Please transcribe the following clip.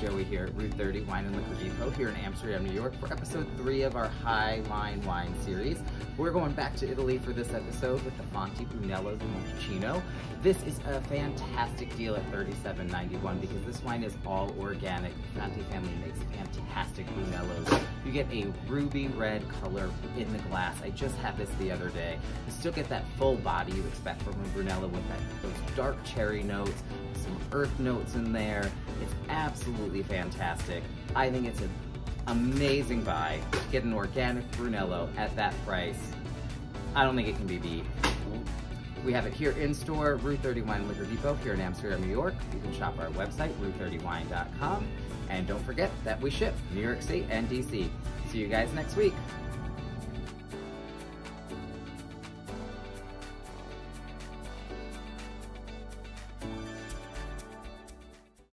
30 Wine and Liquor Depot here in Amsterdam, New York for episode three of our High Line Wine series. We're going back to Italy for this episode with the Fanti Brunello di Montalcino. This is a fantastic deal at $37.91 because this wine is all organic. The Fanti family makes fantastic Brunellos. You get a ruby red color in the glass. I just had this the other day. You still get that full body you expect from a Brunello with that, those dark cherry notes, some earth notes in there. It's absolutely fantastic. I think it's an amazing buy to get an organic Brunello at that price. I don't think it can be beat. We have it here in store, Route 30 Wine Liquor Depot here in Amsterdam, New York. You can shop our website, route30wine.com. And don't forget that we ship New York State and DC. See you guys next week.